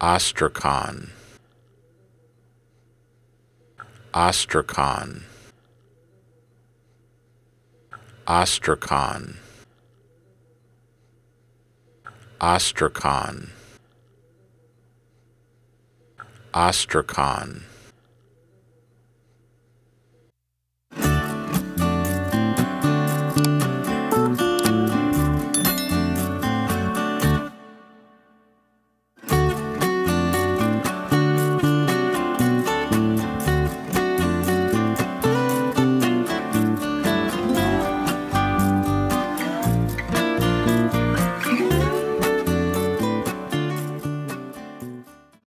Astrakhan. Astrakhan. Astrakhan. Astrakhan. Astrakhan.